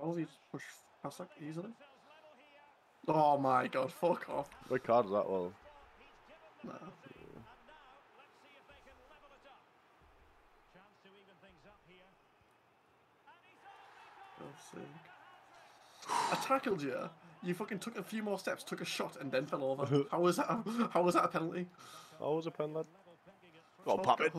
Well, he push past that easily. Oh my god, fuck off. What card is that? Well, no. I tackled you. You fucking took a few more steps, took a shot, and then fell over. How was that? How was that a penalty? How was a penalty? Oh, Papin.